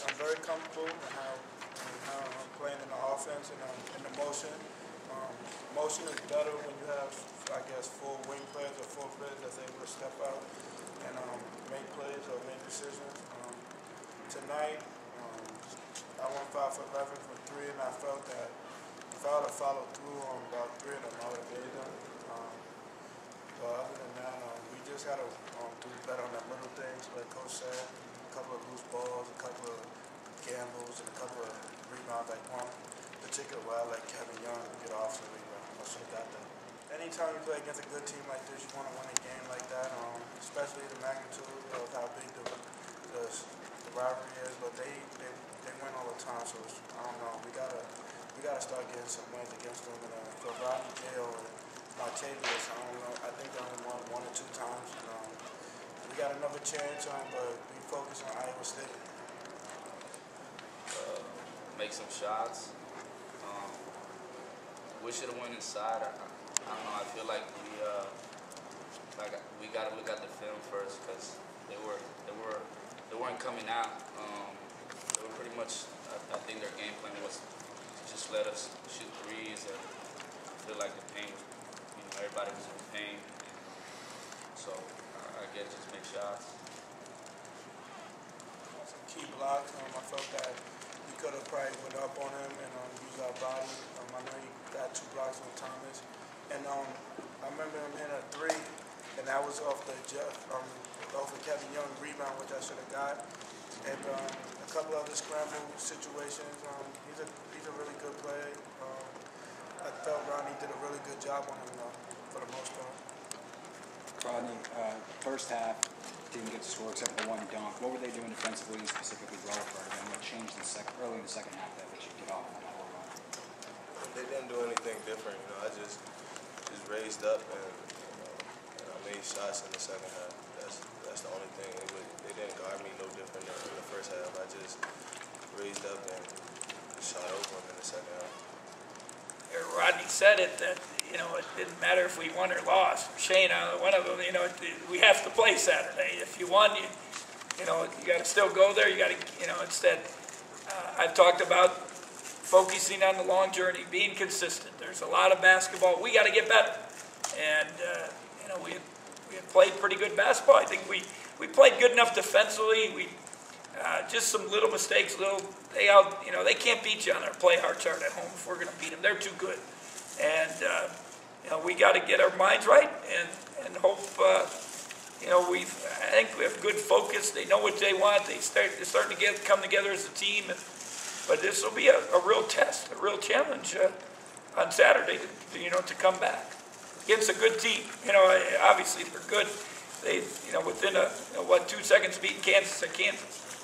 I'm very comfortable in how, in how I'm playing in the offense and um, in the motion. Um, motion is better when you have, I guess, full wing players or full players that's able to step out and um, make plays or make decisions. Um, tonight, um, I went five for 11 from three, and I felt that if I would have followed through on about three of them, I would have made them. Um, but other than that, um, we just got to um, do better on the little things, like Coach said. A couple of loose balls, a couple of gambles, and a couple of rebounds. Like one particular where I let Kevin Young get off the rebound. I should have got that. Anytime you play against a good team like this, you want to win a game like that, um, especially the magnitude of how big the, the, the rivalry is. But they, they they win all the time, so I don't know. We gotta we gotta start getting some wins against them. And uh, for Rodney Gale and Martavious, I don't know. I think they only won one or two times. And, um, we got another chance on, but we focus on Iowa State. uh, make some shots. Um, we should have went inside. I, I don't know. I feel like we uh, like we got to look at the film first because they were they were they weren't coming out. Um, they were pretty much. I, I think their game plan was just let us shoot threes and I feel like the pain. You know, everybody was in pain. So uh, I guess just make shots. Blocks. Um, I felt that we could have probably went up on him and um, used our body. Um, I know he got two blocks on Thomas, and um, I remember him hitting a three, and that was off the um, off of Kevin Young rebound, which I should have got, and um, a couple other scramble situations. Um, he's a he's a really good player. Um, I felt Ronnie did a really good job on him though, for the most part. Rodney, uh, first half, didn't get to score except for one dunk. What were they doing defensively, specifically Releford, and what changed in the second, early in the second half that let you get off on that little run? They didn't do anything different, you know. I just just raised up and, you know, and I made shots in the second half. That's that's the only thing. It was, they didn't guard me no different than in the first half. I just raised up and shot over them in the second half. Rodney said it, that, you know, it didn't matter if we won or lost. Shane, uh, one of them, you know, we have to play Saturday. If you won, you, you know, you gotta still go there, you gotta, you know, instead, uh, I've talked about focusing on the long journey, being consistent. There's a lot of basketball, we gotta get better. And, uh, you know, we, we have played pretty good basketball. I think we, we played good enough defensively. We, uh, just some little mistakes, little they out, you know, they can't beat you on their play hard chart at home if we're going to beat them. They're too good, and uh, you know we got to get our minds right and and hope. Uh, you know, we I think we have good focus. They know what they want. They start they're starting to get come together as a team. And, but this will be a, a real test, a real challenge uh, on Saturday. To, you know, to come back against a good team. You know, obviously they're good. They, you know, within a you know, what two seconds beating Kansas at Kansas.